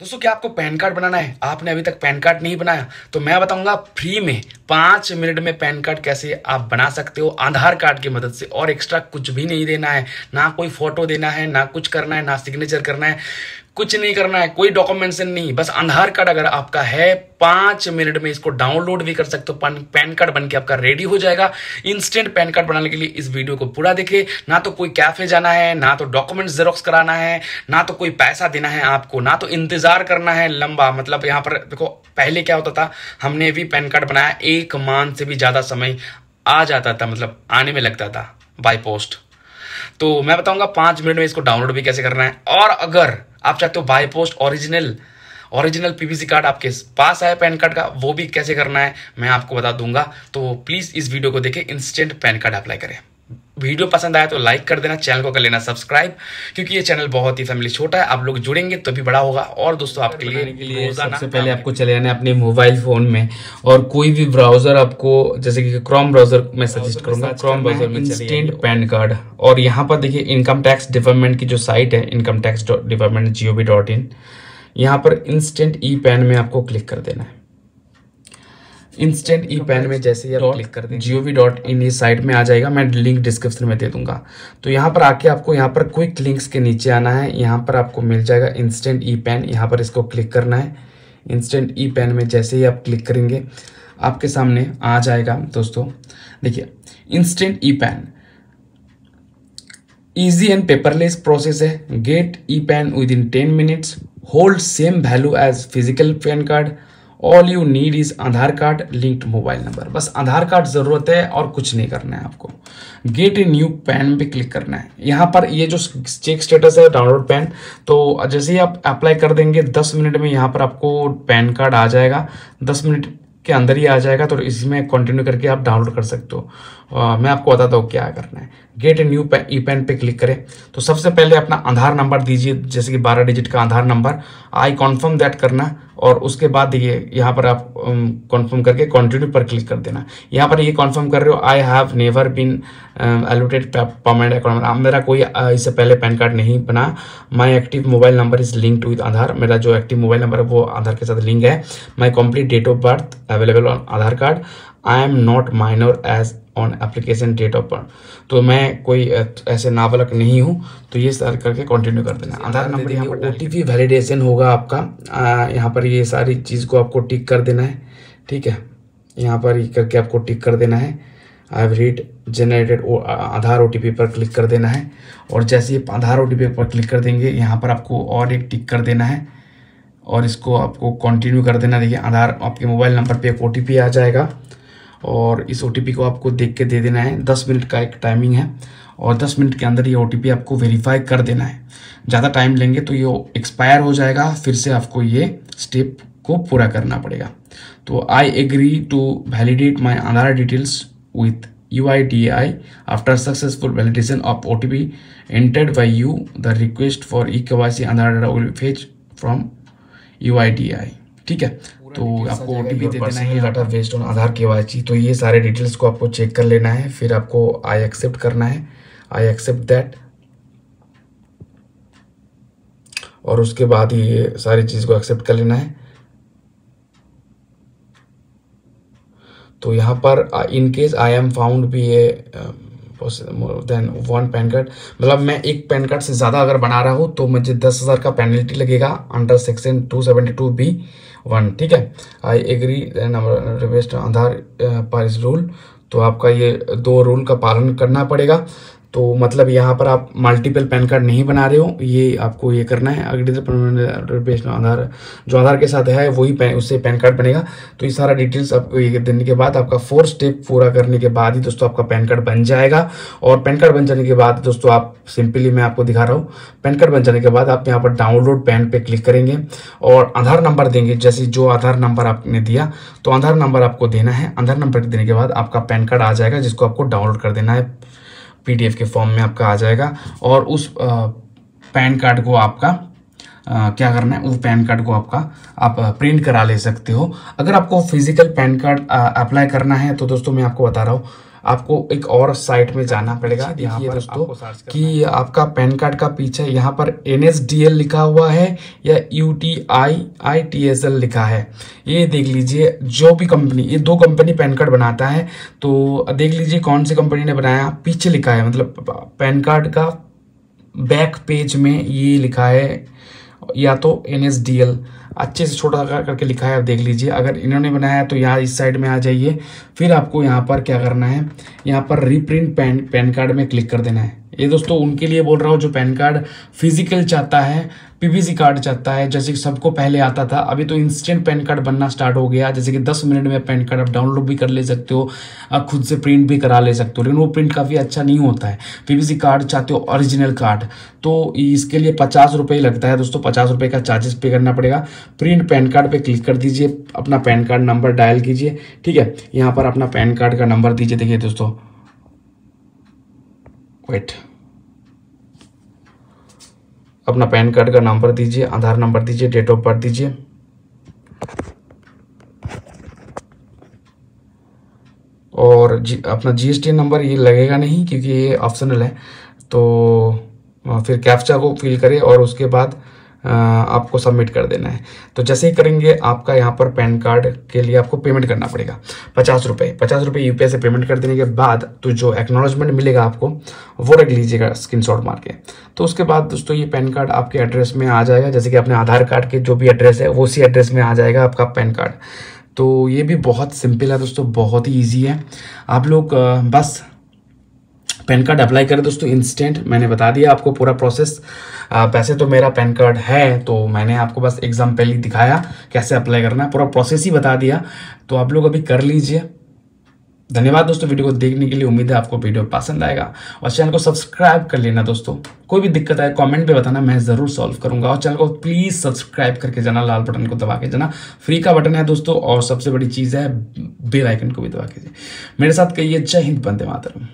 दोस्तों, क्या आपको पैन कार्ड बनाना है? आपने अभी तक पैन कार्ड नहीं बनाया। तो मैं बताऊँगा, फ्री में पाँच मिनट में पैन कार्ड कैसे आप बना सकते हो। आधार कार्ड की मदद से। और एक्स्ट्रा कुछ भी नहीं देना है। ना कोई फ़ोटो देना है, ना कुछ करना है, ना सिग्नेचर करना है। कुछ नहीं करना है, कोई डॉक्यूमेंटेशन नहीं, बस आधार कार्ड अगर आपका है, पाँच मिनट में इसको डाउनलोड भी कर सकते हो, पैन कार्ड बन के आपका रेडी हो जाएगा। इंस्टेंट पैन कार्ड बनाने के लिए इस वीडियो को पूरा देखे ना तो कोई कैफ़े जाना है, ना तो डॉक्यूमेंट जेरोक्स कराना है, ना तो कोई पैसा देना है आपको, ना तो इंतज़ार करना है लंबा। मतलब यहाँ पर देखो, पहले क्या होता था, हमने भी पैन कार्ड बनाया, एक मान से भी ज़्यादा समय आ जाता था मतलब आने में लगता था बाई पोस्ट तो मैं बताऊँगा, पाँच मिनट में इसको डाउनलोड भी कैसे करना है। और अगर आप चाहते हो by post original original PVC card आपके पास आया पैन कार्ड का, वो भी कैसे करना है, मैं आपको बता दूँगा। तो प्लीज़ इस वीडियो को देखें इंस्टेंट पैन कार्ड अप्लाई करें। वीडियो पसंद आया तो लाइक कर देना चैनल को कर लेना सब्सक्राइब क्योंकि ये चैनल बहुत ही फैमिली छोटा है आप लोग जुड़ेंगे तो भी बड़ा होगा। और दोस्तों आपके लिए, के लिए सबसे पहले आपको चले जाना अपने मोबाइल फ़ोन में और कोई भी ब्राउज़र आपको जैसे कि क्रोम ब्राउज़र में सजेस्ट करूँगा क्रोम ब्राउज़र में इंस्टेंट पैन कार्ड और यहाँ पर देखिए इनकम टैक्स डिपार्टमेंट की जो साइट है income tax department dot in यहाँ पर इंस्टेंट ई पैन में आपको क्लिक कर देना है। इंस्टेंट ई पैन में जैसे आप क्लिक कर। दें जियो वी डॉट इन इस साइट में आ जाएगा मैं लिंक डिस्क्रिप्शन में दे दूँगा। तो यहाँ पर आके आपको यहाँ पर क्विक लिंक्स के नीचे आना है। यहाँ पर आपको मिल जाएगा इंस्टेंट ई पैन यहाँ पर इसको क्लिक करना है। इंस्टेंट ई पैन में जैसे ही आप क्लिक करेंगे आपके सामने आ जाएगा दोस्तों। देखिए instant e PAN easy and paperless process है। Get e PAN within ten minutes hold same value as physical PAN card all you need is Aadhaar card linked mobile number बस आधार कार्ड ज़रूरत है और कुछ नहीं करना है आपको। गेट ए न्यू पैन पे क्लिक करना है। यहाँ पर ये जो चेक स्टेटस है डाउनलोड पैन तो जैसे ही आप अप्लाई कर देंगे दस मिनट में यहाँ पर आपको पैन कार्ड आ जाएगा। दस मिनट के अंदर ही आ जाएगा तो इसमें कंटिन्यू करके आप डाउनलोड कर सकते हो। आ, मैं आपको बताता हूँ क्या करना है। Get a new e PAN पे क्लिक करें। तो सबसे पहले अपना आधार नंबर दीजिए जैसे कि बारह डिजिट का Aadhaar number I confirm that करना। और उसके बाद देखिए, यहाँ पर आप कॉन्फर्म करके कंटिन्यू पर क्लिक कर देना। यहाँ पर ये कॉन्फर्म कर रहे हो I have never been allotted permanent account मेरा कोई इससे पहले पैन कार्ड नहीं बना। My active mobile number is linked with Aadhaar मेरा जो एक्टिव मोबाइल नंबर है, वो आधार के साथ लिंक है। My complete date of birth available on Aadhaar card I am not minor as on application date of birth तो मैं कोई ऐसे नाबालक नहीं हूँ तो ये सारे करके कंटिन्यू कर देना। आधार नंबर यहाँ पर ओ टी वैलिडेशन होगा आपका। यहाँ पर ये सारी चीज़ को आपको टिक कर देना है। ठीक है? यहाँ पर ये करके आपको टिक कर देना है। I have read generated Aadhaar OTP पर क्लिक कर देना है। और जैसे ही आधार ओटीपी पर क्लिक कर देंगे यहाँ पर आपको और एक टिक कर देना है। और इसको आपको कंटिन्यू कर देना। देखिए आधार आपके मोबाइल नंबर पे एक ओ आ जाएगा। और इस ओटीपी को आपको देख के दे देना है। दस मिनट का एक टाइमिंग है और दस मिनट के अंदर ये ओटीपी आपको वेरीफाई कर देना है। ज़्यादा टाइम लेंगे तो ये एक्सपायर हो जाएगा, फिर से आपको ये स्टेप को पूरा करना पड़ेगा। तो I agree to validate my Aadhaar details with U I D I after successful validation of O T P entered by you the request for e K Y C Aadhaar data will fetch from U I D I ठीक है? तो आपको ओ T P दे देना है data based on आधार के तो ये सारे डिटेल्स को आपको चेक कर लेना है फिर आपको आई एक्सेप्ट करना है। आई एक्सेप्ट दैट और उसके बाद ये सारी चीज़ को एक्सेप्ट कर लेना है। तो यहाँ पर in case I am found भी ये देन वन पैन कार्ड मतलब मैं एक पैन कार्ड से ज़्यादा अगर बना रहा हूँ तो मुझे दस हज़ार का पेनल्टी लगेगा under section two seventy two B one ठीक है? आई एग्री रिक्वेस्ट आधार पर इस रूल तो आपका ये दो रूल का पालन करना पड़ेगा। तो मतलब यहाँ पर आप मल्टीपल पैन कार्ड नहीं बना रहे हो, ये आपको ये करना है। अगर आधार, जो आधार के साथ है, वही पैन उससे पैन कार्ड बनेगा। तो ये सारा डिटेल्स आपको ये देने के बाद आपका फोर स्टेप पूरा करने के बाद ही दोस्तों आपका पैन कार्ड बन जाएगा। और पैन कार्ड बन जाने के बाद दोस्तों आप सिंपली मैं आपको दिखा रहा हूँ। पैन कार्ड बन जाने के बाद आप यहाँ पर डाउनलोड पैन पे क्लिक करेंगे और आधार नंबर देंगे, जैसे जो आधार नंबर आपने दिया। तो आधार नंबर आपको देना है। आधार नंबर देने के बाद आपका पैन कार्ड आ जाएगा, जिसको आपको डाउनलोड कर देना है। पीडीएफ के फॉर्म में आपका आ जाएगा और उस पैन कार्ड को आपका आ, क्या करना है वो पैन कार्ड को आपका आप प्रिंट करा ले सकते हो। अगर आपको फ़िज़िकल पैन कार्ड अप्लाई करना है तो दोस्तों मैं आपको बता रहा हूँ आपको एक और साइट में जाना पड़ेगा। देखिए दोस्तों कि आपका पैन कार्ड का पीछे यहाँ पर एनएसडीएल लिखा हुआ है या U T I I T S L लिखा है। ये देख लीजिए जो भी कंपनी ये दो कंपनी पैन कार्ड बनाता है। तो देख लीजिए कौन सी कंपनी ने बनाया। पीछे लिखा है मतलब पैन कार्ड का बैक पेज में ये लिखा है। या तो एल अच्छे से छोटा करके लिखा है, आप देख लीजिए। अगर इन्होंने बनाया है तो यहाँ इस साइड में आ जाइए। फिर आपको यहाँ पर क्या करना है? यहाँ पर रीप्रिंट पैन पैन कार्ड में क्लिक कर देना है। ये दोस्तों, उनके लिए बोल रहा हूँ, जो पैन कार्ड फ़िज़िकल चाहता है पीवीसी कार्ड चाहता है, जैसे कि सबको पहले आता था, अभी तो इंस्टेंट पैन कार्ड बनना स्टार्ट हो गया, जैसे कि 10 मिनट में पैन कार्ड आप डाउनलोड भी कर ले सकते हो खुद से प्रिंट भी करा ले सकते हो, लेकिन वो प्रिंट काफ़ी अच्छा नहीं होता है। पीवीसी कार्ड चाहते हो ओरिजिनल कार्ड तो इसके लिए पचास रुपये लगता है दोस्तों, पचास रुपये का चार्जेस पे करना पड़ेगा। प्रिंट पैन कार्ड पर क्लिक कर दीजिए, अपना पैन कार्ड नंबर डायल कीजिए, ठीक है? यहाँ पर अपना पैन कार्ड का नंबर दीजिए, देखिए दोस्तों। वेट अपना पैन कार्ड का नंबर दीजिए, आधार नंबर दीजिए, डेट ऑफ़ बर्थ दीजिए। और जी, अपना जीएसटी नंबर ये लगेगा नहीं क्योंकि ये ऑप्शनल है। तो फिर कैप्चा को फिल करें और उसके बाद आपको सबमिट कर देना है। तो जैसे ही करेंगे, आपका यहाँ पर पैन कार्ड के लिए आपको पेमेंट करना पड़ेगा। पचास रुपये पचास रुपये यूपीआई से पेमेंट कर देने के बाद तो जो एक्नोलॉजमेंट मिलेगा आपको, वो रख लीजिएगा स्क्रीनशॉट मार के। तो उसके बाद दोस्तों ये पैन कार्ड आपके एड्रेस में आ जाएगा। जैसे कि अपने आधार कार्ड के जो भी एड्रेस है, वो उसी एड्रेस में आ जाएगा आपका पैन कार्ड। तो ये भी बहुत सिंपल है दोस्तों, बहुत ही ईजी है। आप लोग बस पैन कार्ड अप्लाई करें दोस्तों इंस्टेंट मैंने बता दिया आपको पूरा प्रोसेस वैसे तो मेरा पैन कार्ड है तो मैंने आपको बस एग्ज़ाम्पल ही दिखाया कैसे अप्लाई करना है, पूरा प्रोसेस ही बता दिया। तो आप लोग अभी कर लीजिए। धन्यवाद दोस्तों, वीडियो को देखने के लिए उम्मीद है आपको वीडियो पसंद आएगा। और चैनल को सब्सक्राइब कर लेना दोस्तों। कोई भी दिक्कत आए कमेंट पे बताना, मैं ज़रूर सॉल्व करूँगा। और चैनल को प्लीज़ सब्सक्राइब करके जाना, लाल बटन को दबा के जाना। फ्री का बटन है दोस्तों, और सबसे बड़ी चीज़ है बेल आइकन को भी दबा के मेरे साथ कहिए, जय हिंद बंदे मातरम।